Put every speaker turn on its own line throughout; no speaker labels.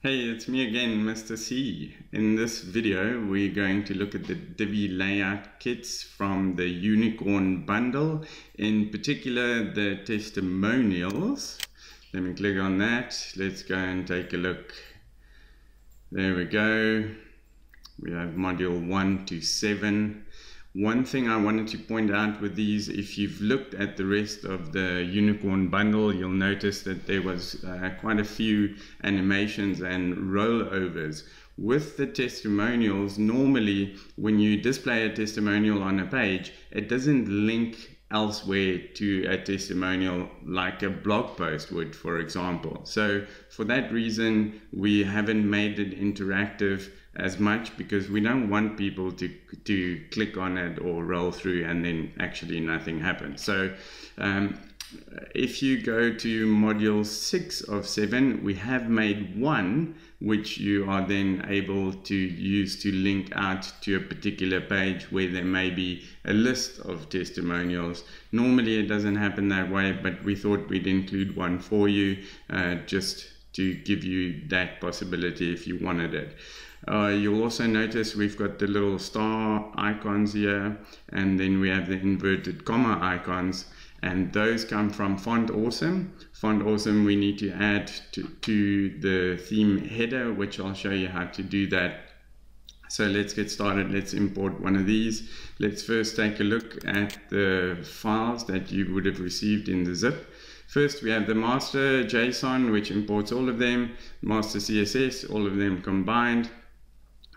Hey, it's me again, Mr. C. In this video, we're going to look at the Divi layout kits from the Unicorn bundle, in particular the testimonials. Let me click on that. Let's go and take a look. There we go. We have module 1 to 7. One thing I wanted to point out with these, if you've looked at the rest of the Unicorn bundle, you'll notice that there was uh, quite a few animations and rollovers. With the testimonials, normally when you display a testimonial on a page, it doesn't link elsewhere to a testimonial like a blog post would, for example. So for that reason, we haven't made it interactive as much because we don't want people to to click on it or roll through and then actually nothing happens. So um, if you go to module 6 of 7 we have made one which you are then able to use to link out to a particular page where there may be a list of testimonials normally it doesn't happen that way but we thought we'd include one for you uh, just to give you that possibility if you wanted it uh, you'll also notice we've got the little star icons here and then we have the inverted comma icons and those come from Font Awesome. Font Awesome we need to add to, to the theme header which I'll show you how to do that. So let's get started. Let's import one of these. Let's first take a look at the files that you would have received in the zip. First, we have the master JSON, which imports all of them, master CSS, all of them combined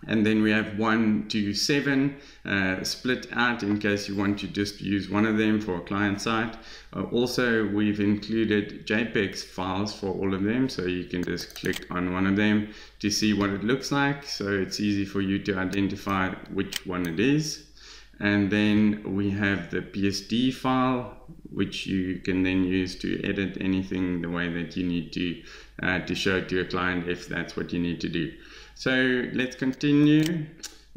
and then we have one to seven uh, split out in case you want to just use one of them for a client site. Uh, also, we've included JPEG files for all of them, so you can just click on one of them to see what it looks like. So it's easy for you to identify which one it is. And then we have the PSD file, which you can then use to edit anything the way that you need to uh, to show to your client if that's what you need to do. So let's continue.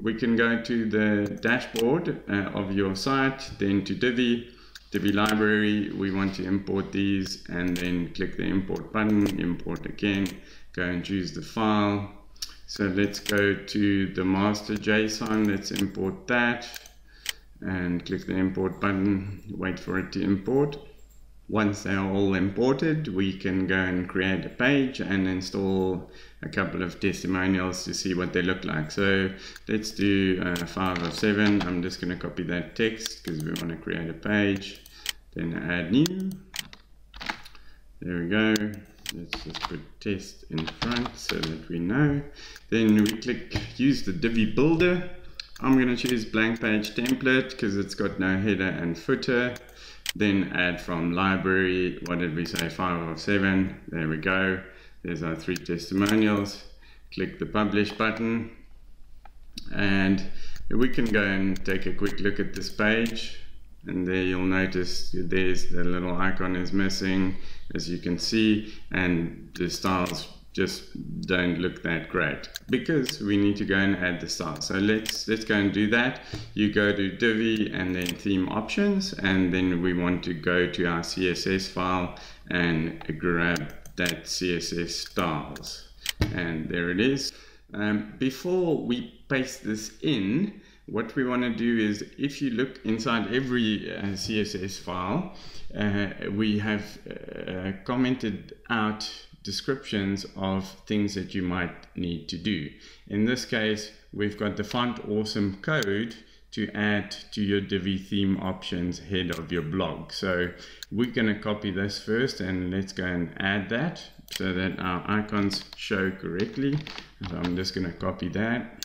We can go to the dashboard uh, of your site, then to Divi, Divi library. We want to import these and then click the import button, import again, go and choose the file. So let's go to the master JSON, let's import that and click the import button, wait for it to import. Once they're all imported, we can go and create a page and install a couple of testimonials to see what they look like. So let's do uh, 5 of 7. I'm just going to copy that text because we want to create a page. Then add new. There we go. Let's just put test in front so that we know. Then we click use the Divi builder. I'm going to choose blank page template because it's got no header and footer. Then add from library, what did we say, five of seven. There we go. There's our three testimonials. Click the publish button. And we can go and take a quick look at this page. And there you'll notice there's the little icon is missing, as you can see, and the styles just don't look that great because we need to go and add the style. So let's let's go and do that. You go to Divi and then theme options and then we want to go to our CSS file and grab that CSS styles. And there it is. Um, before we paste this in, what we want to do is if you look inside every uh, CSS file, uh, we have uh, commented out descriptions of things that you might need to do. In this case, we've got the font awesome code to add to your Divi theme options head of your blog. So we're going to copy this first and let's go and add that so that our icons show correctly. So I'm just going to copy that.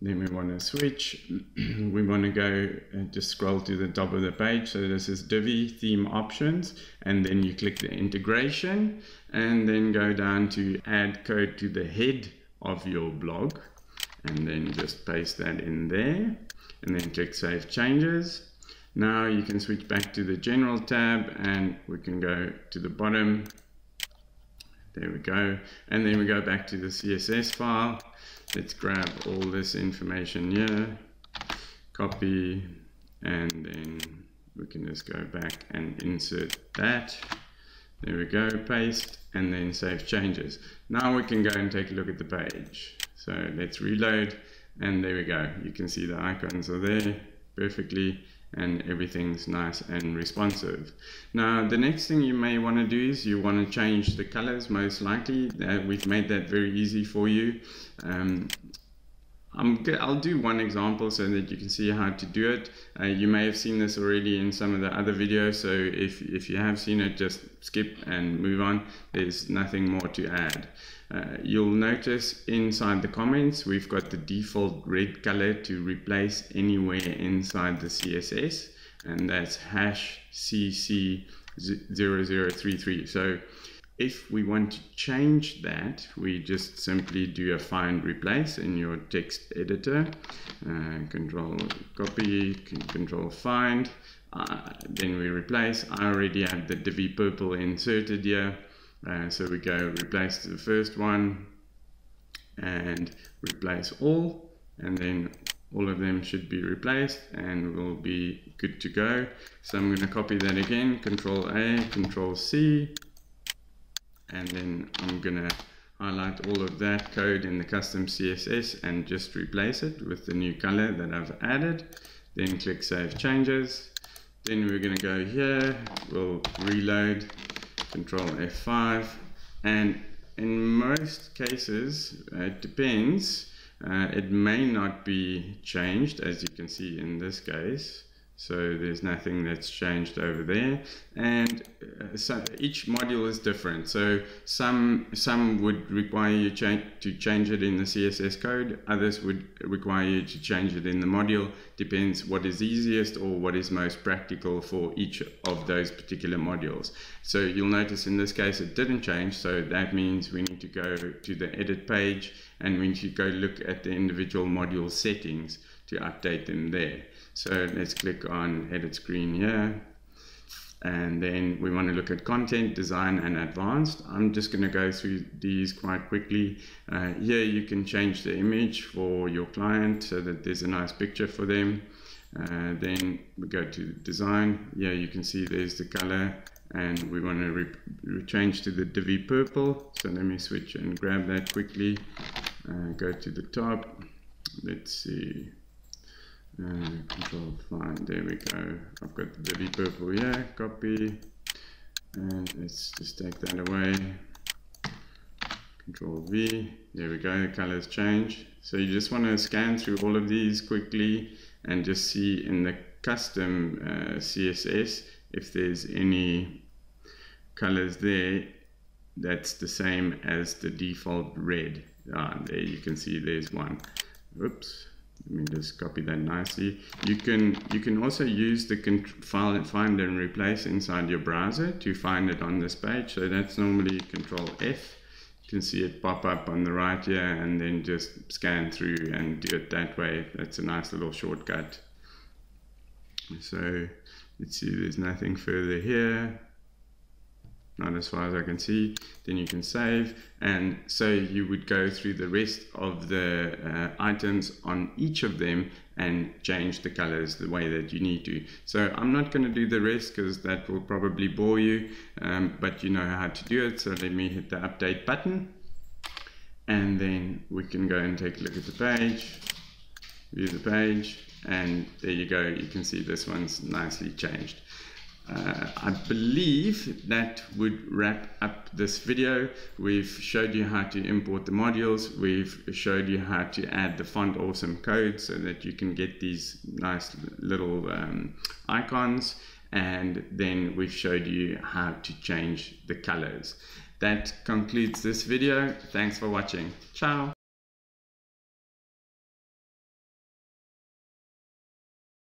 Then we want to switch. we want to go and just scroll to the top of the page. So this is Divi theme options. And then you click the integration and then go down to add code to the head of your blog. And then just paste that in there and then click save changes. Now you can switch back to the general tab and we can go to the bottom. There we go. And then we go back to the CSS file let's grab all this information here, copy, and then we can just go back and insert that. There we go, paste, and then save changes. Now we can go and take a look at the page. So let's reload, and there we go. You can see the icons are there perfectly and everything's nice and responsive. Now the next thing you may want to do is you want to change the colors most likely. Uh, we've made that very easy for you. Um, I'm I'll do one example so that you can see how to do it. Uh, you may have seen this already in some of the other videos, so if, if you have seen it, just skip and move on. There's nothing more to add. Uh, you'll notice inside the comments, we've got the default red color to replace anywhere inside the CSS, and that's hash cc0033. So if we want to change that, we just simply do a find replace in your text editor. Uh, control copy, control find. Uh, then we replace. I already have the Divi purple inserted here. Uh, so we go replace the first one and replace all. And then all of them should be replaced and we'll be good to go. So I'm going to copy that again, Control A, Control C, and then I'm gonna highlight all of that code in the custom CSS and just replace it with the new color that I've added then click save changes then we're gonna go here we'll reload control F5 and in most cases it depends. Uh, it may not be changed as you can see in this case so there's nothing that's changed over there. And uh, so each module is different. So some, some would require you cha to change it in the CSS code. Others would require you to change it in the module. Depends what is easiest or what is most practical for each of those particular modules. So you'll notice in this case it didn't change. So that means we need to go to the edit page and we need to go look at the individual module settings to update them there. So let's click on edit screen here. And then we want to look at content, design, and advanced. I'm just going to go through these quite quickly. Uh, here you can change the image for your client so that there's a nice picture for them. Uh, then we go to design. Here you can see there's the color and we want to change to the Divi purple. So let me switch and grab that quickly. Uh, go to the top. Let's see control find there we go. I've got the Divi purple yeah. copy. And let's just take that away. Control V there we go the colors change. So you just want to scan through all of these quickly and just see in the custom uh, CSS if there's any colors there that's the same as the default red. Ah, there you can see there's one. Oops let me just copy that nicely. You can you can also use the file find and replace inside your browser to find it on this page. So that's normally Control F. You can see it pop up on the right here and then just scan through and do it that way. That's a nice little shortcut. So let's see, there's nothing further here not as far as I can see, then you can save. And so you would go through the rest of the uh, items on each of them and change the colors the way that you need to. So I'm not going to do the rest because that will probably bore you, um, but you know how to do it. So let me hit the update button and then we can go and take a look at the page, view the page, and there you go. You can see this one's nicely changed. Uh, I believe that would wrap up this video. We've showed you how to import the modules. We've showed you how to add the font awesome code so that you can get these nice little um, icons. And then we've showed you how to change the colors. That concludes this video. Thanks for watching. Ciao.